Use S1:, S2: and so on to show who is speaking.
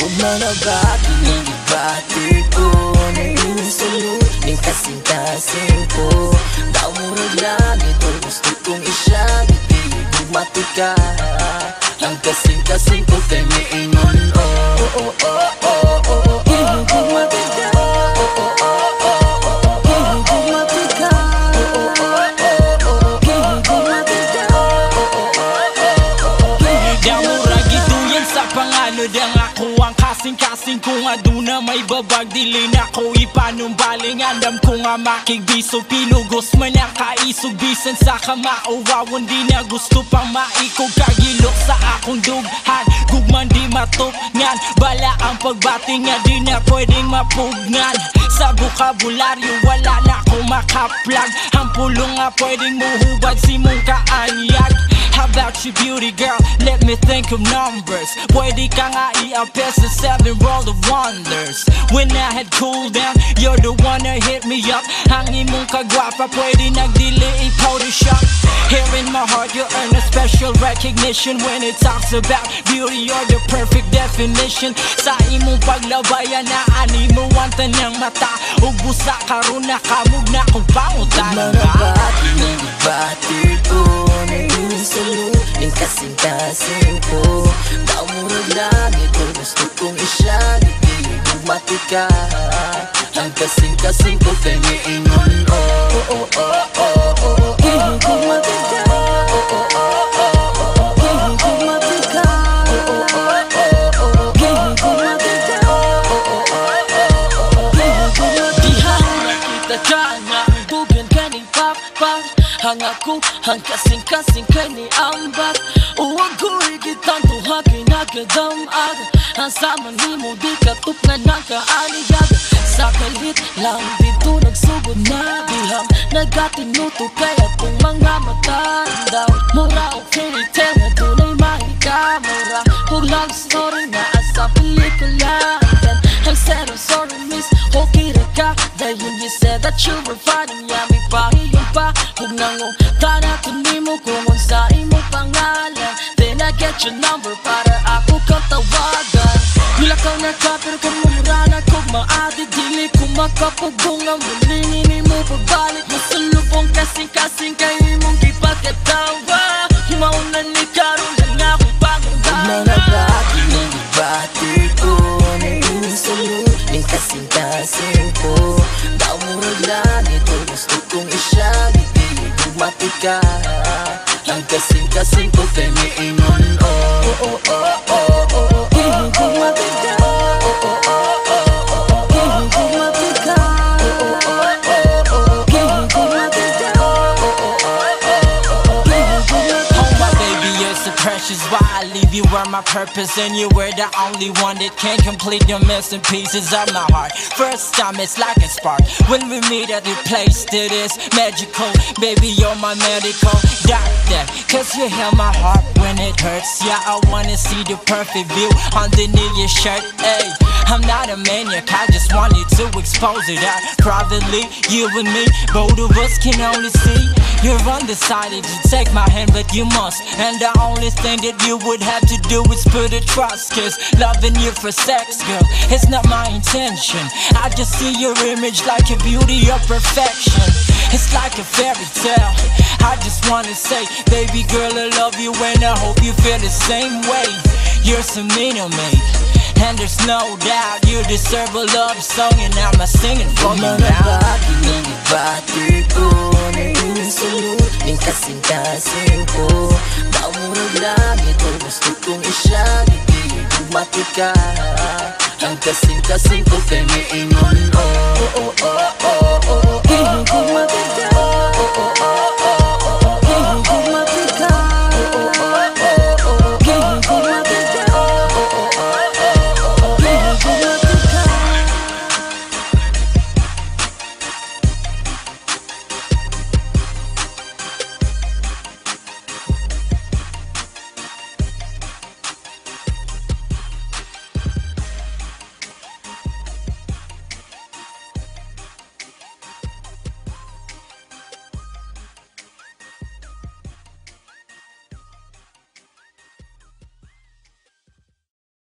S1: Umana baki hindi bati ko Nainsulu ni kasing-kasing ko Daumurag langit Or gusto kong isyagit Di bumati ka Ang kasing-kasing ko kay may inon Oh, oh, oh, oh, oh, oh, oh.
S2: Panganod ang kasing-kasing ko nga duna may babag dili na ko ipanumbaling andam ko nga makigbiso pinugos man ang kaisog bisan sa kamauwawan di na gusto pang maikog kagilok sa akong dughan gugman di matupngan bala ang pagbati nga di na pwedeng mapugnan. Sa bukabularyo wala na ko makaplag ang pulong nga pwedeng muhubad si mong kaanyag about your beauty girl? Let me think of numbers. Pwede ka nga i-appear sa seven world of wonders. When I had cooled down, you're the one that hit me up. Ang imong kagwapa, pwede nagdili i-photoshop Here in my heart, you earn a special recognition. When it talks about beauty, you're the perfect definition. Sa imong paglabayan na animo ang tanyang mata. Ug busa karon na kamug na
S1: ng ibati sulod Ning kasing-kasing ko Daw murag langit Or gusto kong isyag Di bumati ka Ang kasing-kasing ko Kay may ingon oh Oh oh oh oh oh oh Oh oh oh oh oh oh Bumati
S2: Hang ako, hang kasing-kasing ka ni Ambak Uwag ko ikitang tuha kinagadamag Ang sama ni mo di katupngan ng kaaliyag Sa kalit lang dito nagsugod na Diham nagatinuto kaya kung mga matandaw Mura o fairy tale na dunay mahika Mura. Kung love story na asa pelikula get your number para ako kang tawagan Nilakaw na ka pero kung mumura na ko Maadi dili ko makapagong Ang mulingin ni mo pagbalik Masalubong kasing-kasing kay imong gipagkatawa Himauna ni Karol lang akong pangunggana
S1: Manabati ng ibati ko Naiinis sulod Ning kasing-kasing ko. Daw murag langit Or gusto kong isyag Di bumati ka Tankesin kasin ko femi inon oh oh oh oh oh oh oh oh oh
S2: Precious why I leave you were my purpose And you were the only one that can complete your missing pieces of my heart. First time it's like a spark. When we meet at the place that is magical Baby, you're my medical doctor. Cause you heal my heart when it hurts. Yeah, I wanna see the perfect view underneath your shirt. Ay, I'm not a maniac, I just wanted to expose it. Out Privately, you and me, both of us can only see. You're undecided to take my hand, but you must. And the only thing that you would have to do is put a trust Cause loving you for sex, girl, it's not my intention I just see your image like a beauty of perfection It's like a fairy tale I just wanna say, baby girl, I love you and I hope you feel the same way You're so mean to me and there's no doubt you deserve a love song and I'ma sing it for you now
S1: Ning kasing-kasing ko. Daw murag langit Or gusto kong isyag Di bumati ka Ang kasing-kasing ko Kay may ingon oh. Oh